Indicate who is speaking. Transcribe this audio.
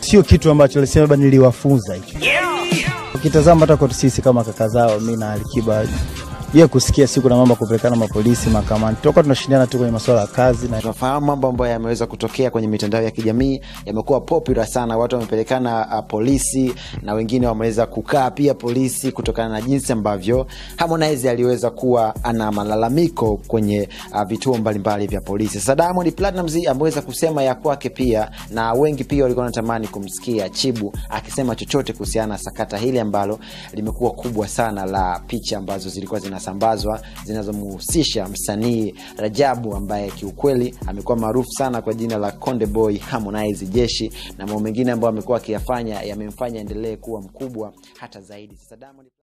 Speaker 1: Sio kitu ambacho alisema labda niliwafunza hicho. Ukitazama hata kwetu sisi kama kaka zao, mimi na Alikiba, je, kusikia siku na mambo kupelekana mapolisi mahakamani, tutakuwa tunashindana tu kwenye masuala ya kazi na
Speaker 2: tunafahamu mambo ambayo yameweza kutokea kwenye mitandao ya kijamii. Yamekuwa popular sana. Watu wamepelekana uh, polisi na wengine wameweza kukaa pia polisi kutokana na jinsi ambavyo harmonize aliweza kuwa ana malalamiko kwenye uh, vituo mbalimbali vya polisi. Sasa diamond platinumz ameweza kusema ya kwake pia na wengi pia walikuwa wanatamani kumsikia chibu akisema chochote kuhusiana na sakata hili ambalo limekuwa kubwa sana la picha ambazo zilikuwa zinasambazwa zinazomhusisha msanii rajabu ambaye kiukweli amekuwa maarufu sana kwa jina la konde boy harmonize jeshi na mambo mengine ambayo amekuwa akiyafanya yamemfanya endelee kuwa mkubwa hata zaidi. Sasa